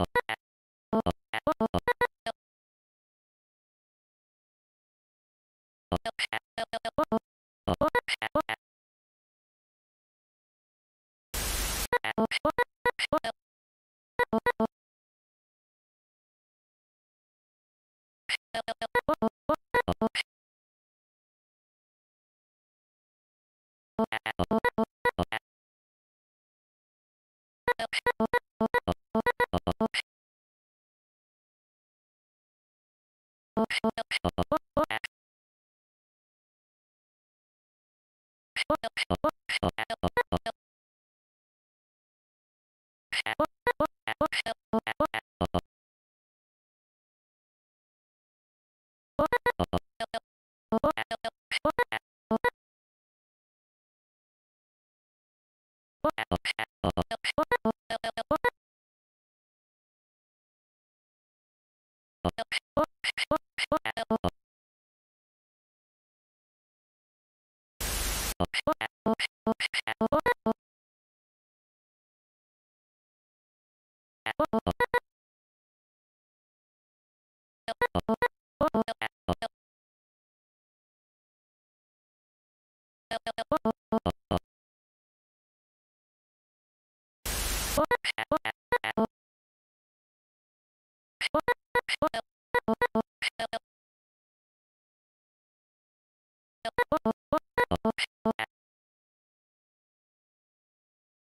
Oh. Okay. Oh,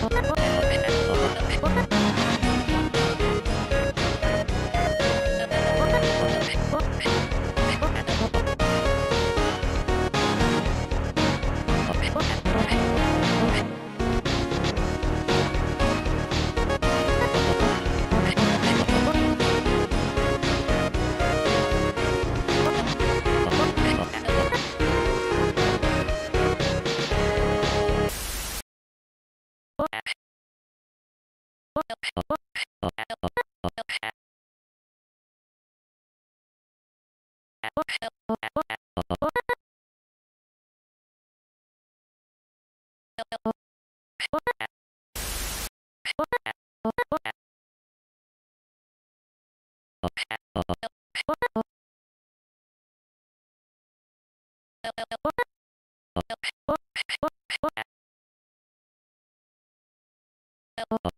Oh, Oh.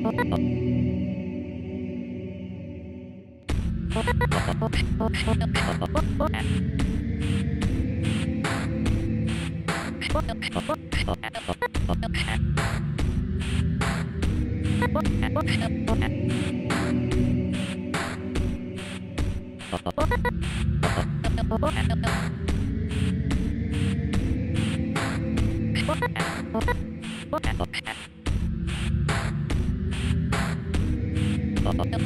What? Okay.